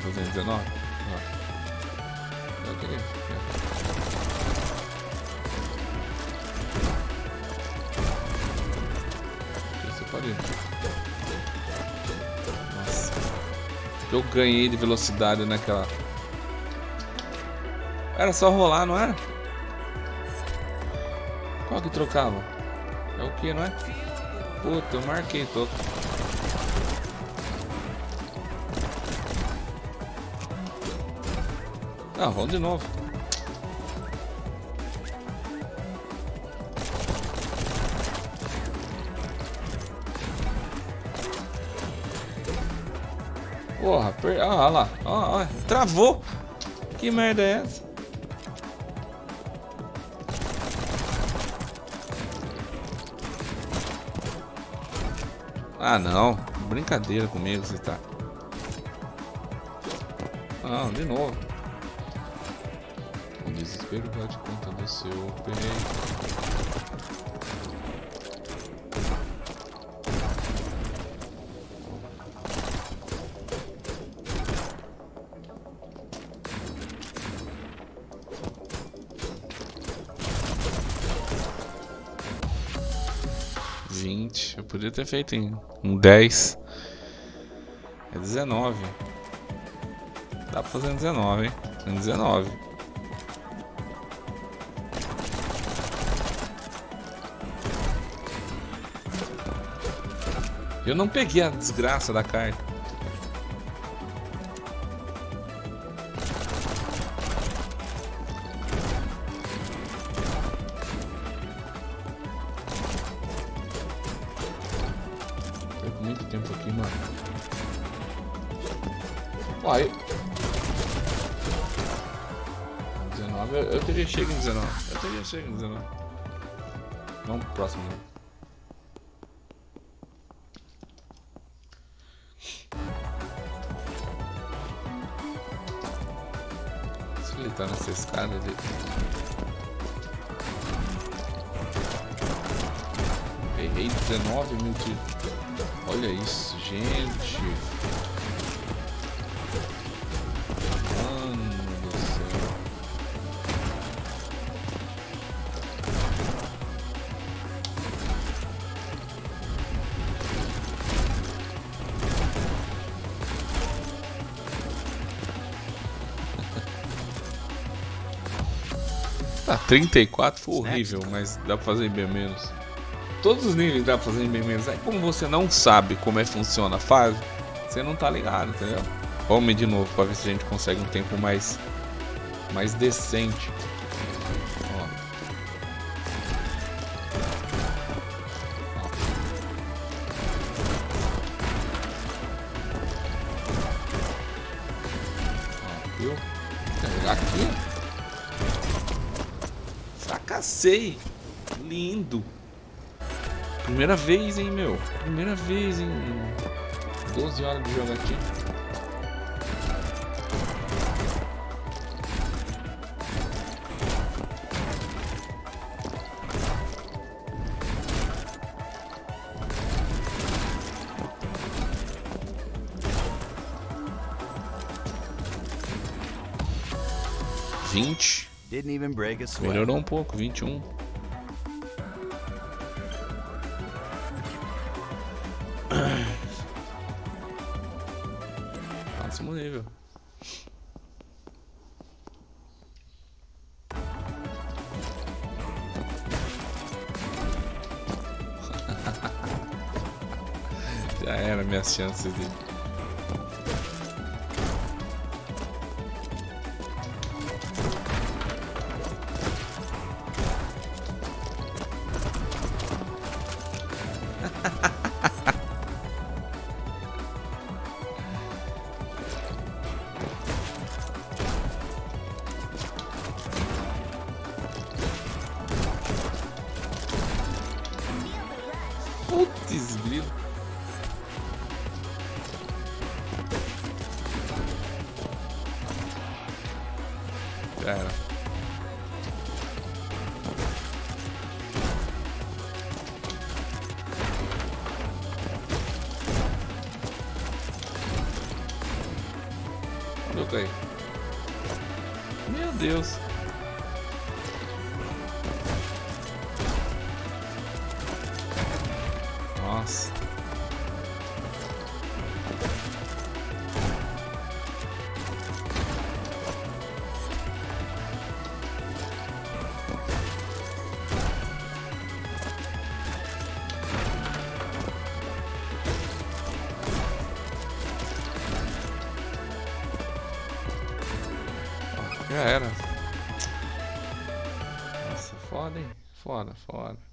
fazer 19? Ó. Ok. Você pode ir. Nossa. Eu ganhei de velocidade naquela. Era só rolar, não era? Qual que trocava? É o que, não é? Puta, eu marquei todo. Ah, vamos de novo. Porra, per... ah, lá. Ah, ah, travou. Que merda é essa? Ah, não. Brincadeira comigo você tá. Não, de novo. Desespero vai de conta do seu peito. Vinte. Eu podia ter feito em um dez. É 19. Dá pra fazer 19, hein? 19. Eu não peguei a desgraça da carta. Perco muito tempo aqui, mano. Uai. 19, eu, teria chego em 19. Eu teria chego em 19. Vamos pro próximo. Ele tá nessa escada ali. Errei 19 mil tiros. Olha isso, gente. Tá, 34 foi horrível, mas dá pra fazer bem menos. Todos os níveis dá pra fazer bem menos. Aí como você não sabe como é que funciona a fase, você não tá ligado, entendeu? Vamos medir de novo pra ver se a gente consegue um tempo mais, mais decente. Aqui. Fracassei. Lindo. Primeira vez, hein, meu? Primeira vez, hein? 12 horas de jogatina. Vinte. Melhorou um pouco, 21. Máximo nível. Já era minhas chances de. Putz, grilo. Já era. Soco aí. Meu Deus. Nossa. Já era. Nossa, foda, hein? Foda, foda.